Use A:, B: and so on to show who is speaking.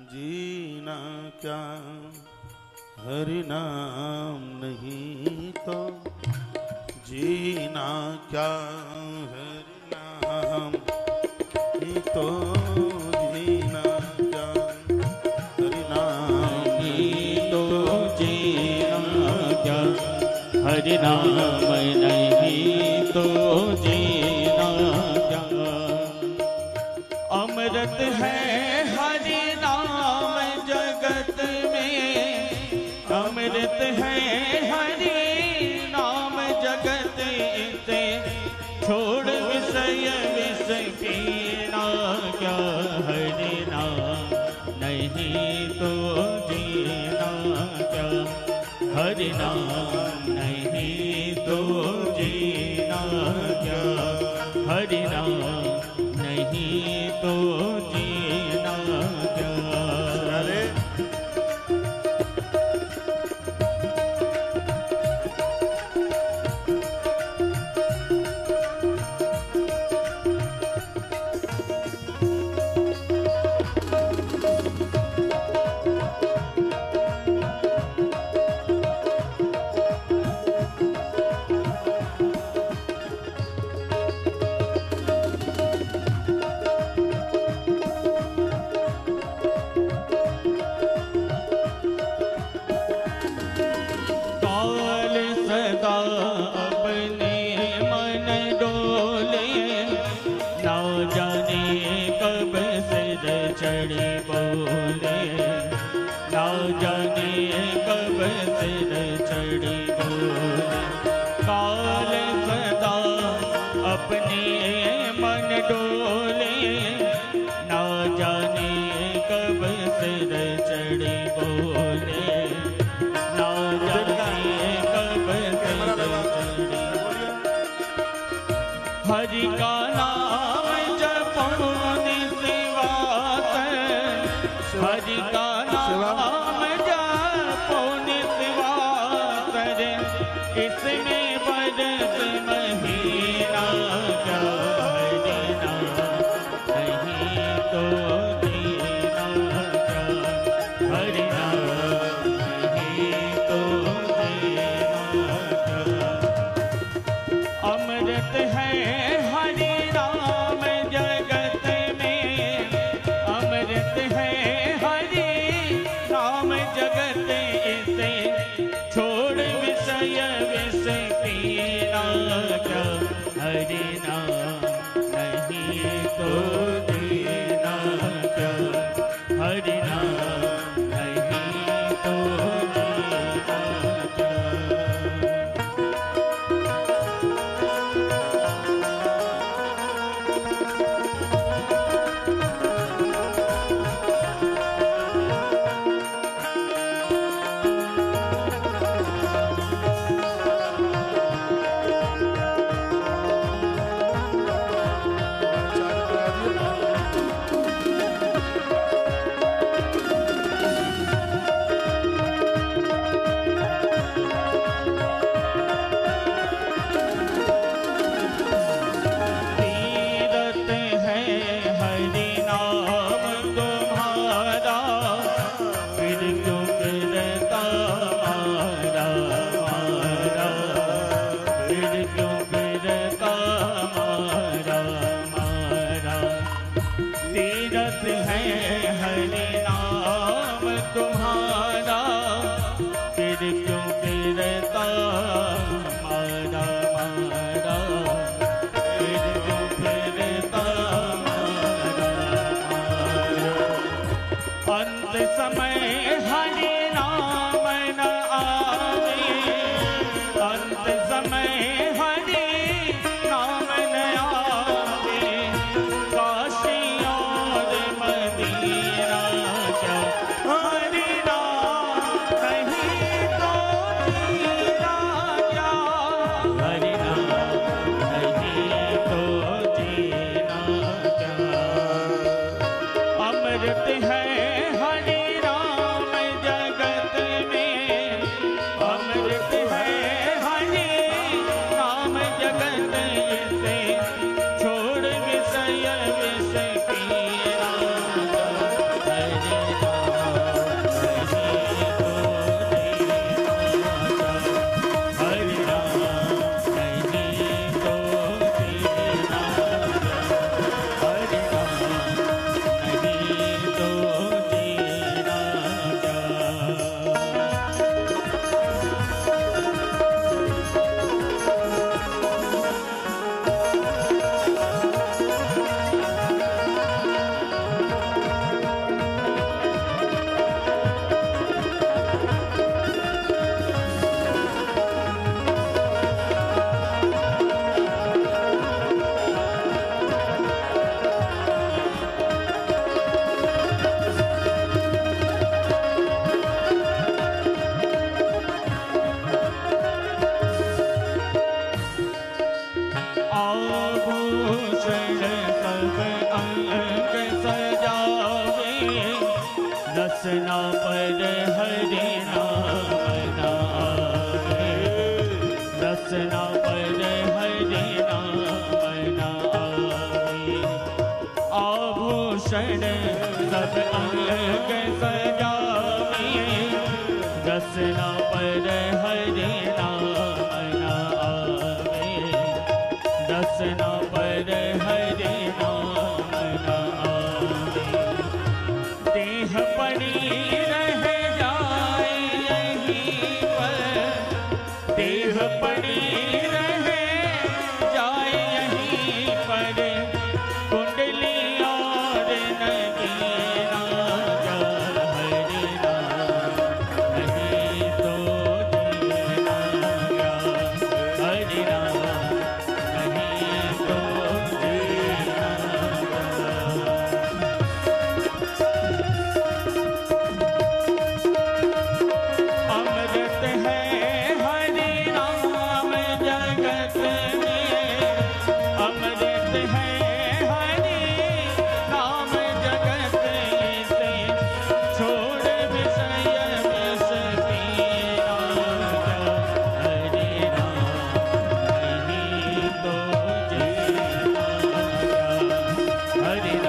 A: जीना क्या? हरि नाम नहीं तो जीना क्या? हरि नाम नहीं तो जीना क्या?
B: तो जीना क्या? हरि नाम नहीं तो जीना क्या? हरि नाम नहीं तो जीना क्या? हरि नाम नहीं तो जी जानिए बब तेरे समय la आभूषण कल्प अंग सजावे रसना पर हरि नाम नावे रसना पर हरि नाम नावे आभूषण सब अंग सजावे रसना Hare